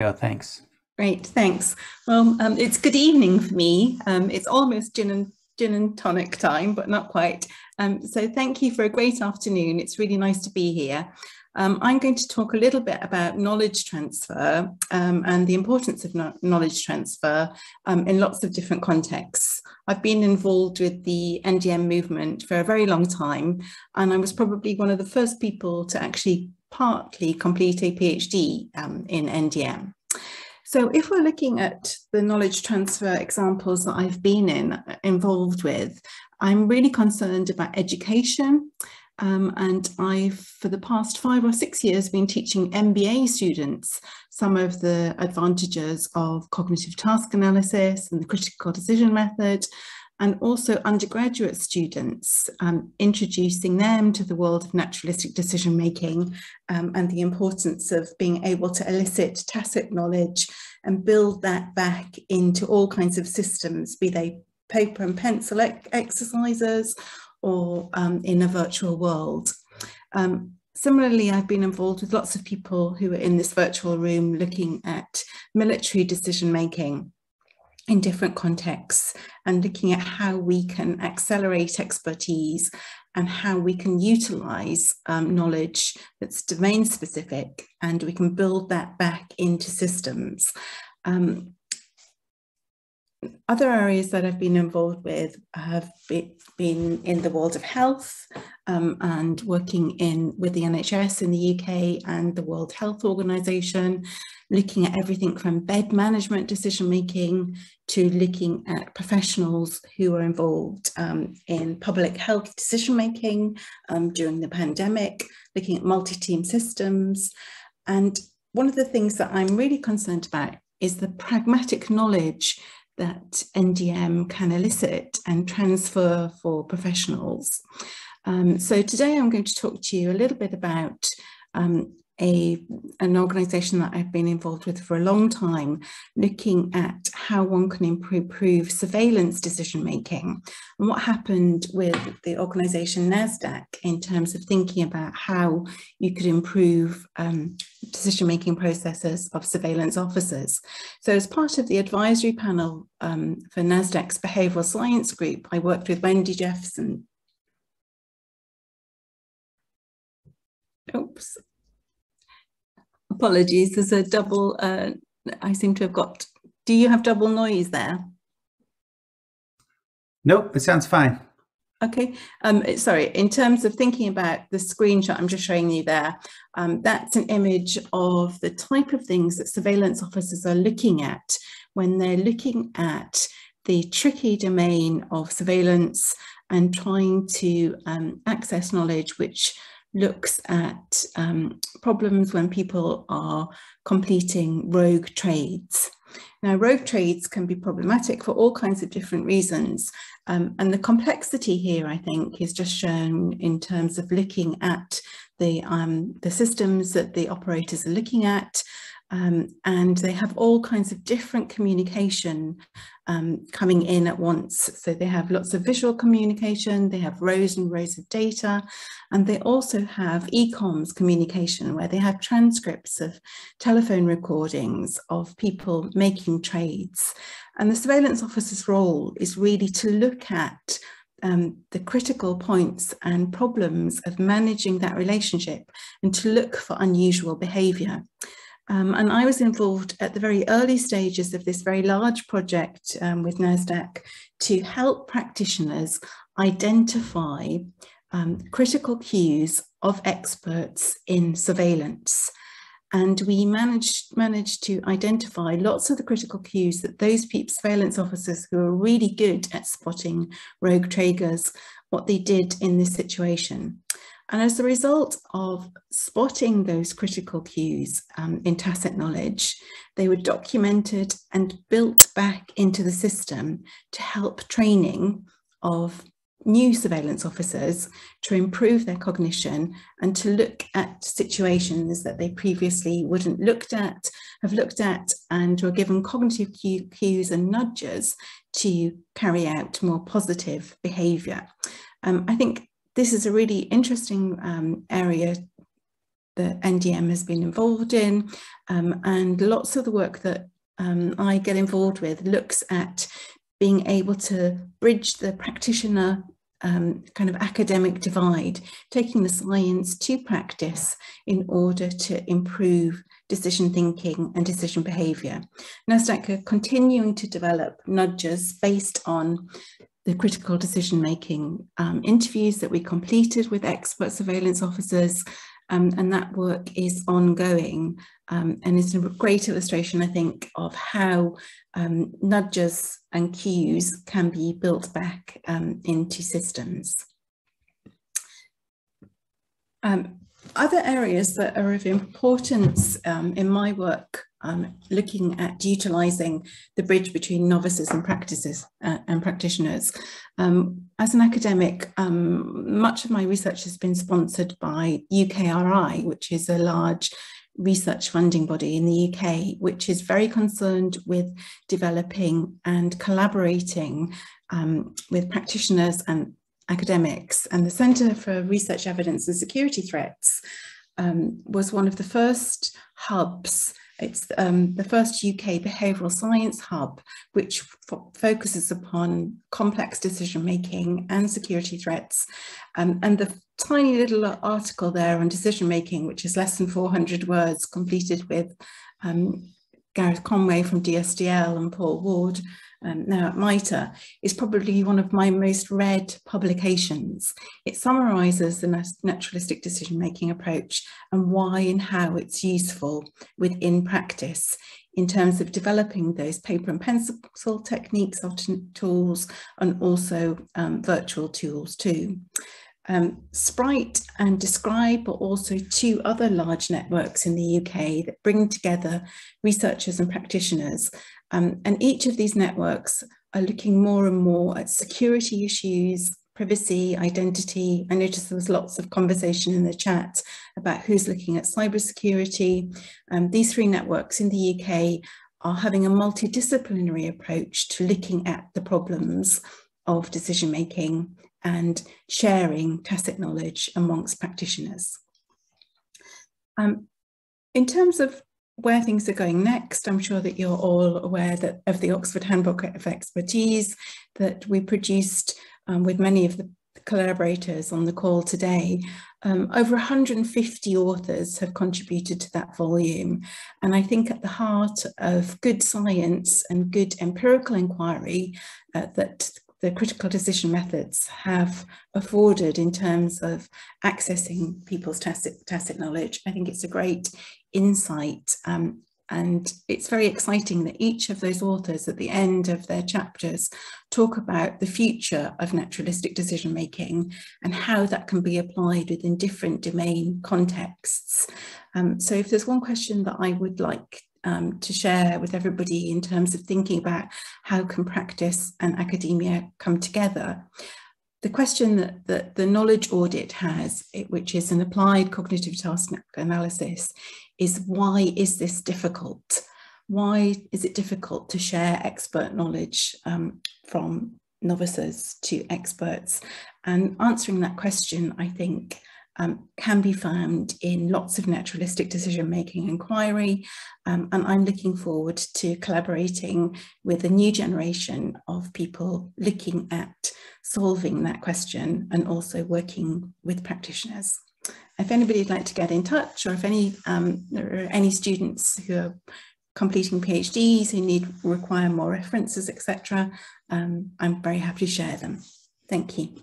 Yeah, thanks. Great, thanks. Well, um, it's good evening for me. Um, it's almost gin and gin and tonic time, but not quite. Um, so thank you for a great afternoon. It's really nice to be here. Um, I'm going to talk a little bit about knowledge transfer um, and the importance of no knowledge transfer um, in lots of different contexts. I've been involved with the NDM movement for a very long time, and I was probably one of the first people to actually partly complete a PhD um, in NDM. So if we're looking at the knowledge transfer examples that I've been in involved with, I'm really concerned about education. Um, and I've, for the past five or six years, been teaching MBA students some of the advantages of cognitive task analysis and the critical decision method, and also undergraduate students, um, introducing them to the world of naturalistic decision making um, and the importance of being able to elicit tacit knowledge and build that back into all kinds of systems, be they paper and pencil exercises or um, in a virtual world. Um, similarly, I've been involved with lots of people who are in this virtual room looking at military decision making in different contexts and looking at how we can accelerate expertise and how we can utilize um, knowledge that's domain specific and we can build that back into systems. Um, other areas that I've been involved with have been in the world of health um, and working in with the NHS in the UK and the World Health Organization, looking at everything from bed management decision making to looking at professionals who are involved um, in public health decision making um, during the pandemic, looking at multi-team systems. And one of the things that I'm really concerned about is the pragmatic knowledge that NDM can elicit and transfer for professionals. Um, so today I'm going to talk to you a little bit about um, a, an organisation that I've been involved with for a long time, looking at how one can improve surveillance decision making and what happened with the organisation NASDAQ in terms of thinking about how you could improve um, decision making processes of surveillance officers. So, as part of the advisory panel um, for NASDAQ's behavioural science group, I worked with Wendy Jephson. Oops, Apologies, there's a double, uh, I seem to have got, do you have double noise there? Nope, it sounds fine. Okay, um, sorry, in terms of thinking about the screenshot I'm just showing you there, um, that's an image of the type of things that surveillance officers are looking at when they're looking at the tricky domain of surveillance and trying to um, access knowledge which looks at um, problems when people are completing rogue trades. Now, rogue trades can be problematic for all kinds of different reasons. Um, and the complexity here, I think, is just shown in terms of looking at the, um, the systems that the operators are looking at, um, and they have all kinds of different communication um, coming in at once. So they have lots of visual communication, they have rows and rows of data, and they also have ecoms communication where they have transcripts of telephone recordings of people making trades. And the surveillance officer's role is really to look at um, the critical points and problems of managing that relationship and to look for unusual behaviour. Um, and I was involved at the very early stages of this very large project um, with NASDAQ to help practitioners identify um, critical cues of experts in surveillance. And we managed, managed to identify lots of the critical cues that those surveillance officers who are really good at spotting rogue traders, what they did in this situation. And as a result of spotting those critical cues um, in tacit knowledge, they were documented and built back into the system to help training of new surveillance officers to improve their cognition and to look at situations that they previously wouldn't looked at, have looked at and were given cognitive cues and nudges to carry out more positive behaviour. Um, I think this is a really interesting um, area that NDM has been involved in. Um, and lots of the work that um, I get involved with looks at being able to bridge the practitioner um, kind of academic divide, taking the science to practice in order to improve decision thinking and decision behaviour. NASDAQ are continuing to develop nudges based on the critical decision making um, interviews that we completed with expert surveillance officers um, and that work is ongoing um, and it's a great illustration, I think, of how um, nudges and cues can be built back um, into systems. Um, other areas that are of importance in my work um, looking at utilising the bridge between novices and practices uh, and practitioners. Um, as an academic, um, much of my research has been sponsored by UKRI, which is a large research funding body in the UK, which is very concerned with developing and collaborating um, with practitioners and academics. And the Centre for Research Evidence and Security Threats um, was one of the first hubs it's um, the first UK behavioural science hub, which focuses upon complex decision making and security threats. Um, and the tiny little article there on decision making, which is less than 400 words, completed with um, Gareth Conway from Dstl and Paul Ward, um, now at MITRE, is probably one of my most read publications. It summarises the naturalistic decision-making approach and why and how it's useful within practice in terms of developing those paper and pencil techniques, alternate tools, and also um, virtual tools too. Um, Sprite and Describe are also two other large networks in the UK that bring together researchers and practitioners. Um, and each of these networks are looking more and more at security issues, privacy, identity. I noticed there was lots of conversation in the chat about who's looking at cybersecurity. Um, these three networks in the UK are having a multidisciplinary approach to looking at the problems of decision making and sharing tacit knowledge amongst practitioners. Um, in terms of where things are going next, I'm sure that you're all aware that of the Oxford Handbook of Expertise that we produced um, with many of the collaborators on the call today. Um, over 150 authors have contributed to that volume. And I think at the heart of good science and good empirical inquiry uh, that the critical decision methods have afforded in terms of accessing people's tacit, tacit knowledge. I think it's a great insight um, and it's very exciting that each of those authors at the end of their chapters talk about the future of naturalistic decision making and how that can be applied within different domain contexts. Um, so if there's one question that I would like um, to share with everybody in terms of thinking about how can practice and academia come together. The question that, that the knowledge audit has, which is an applied cognitive task analysis, is why is this difficult? Why is it difficult to share expert knowledge um, from novices to experts? And answering that question, I think, um, can be found in lots of naturalistic decision-making inquiry. Um, and I'm looking forward to collaborating with a new generation of people looking at solving that question and also working with practitioners. If anybody'd like to get in touch or if any, um, any students who are completing PhDs who need require more references, etc., um, I'm very happy to share them. Thank you.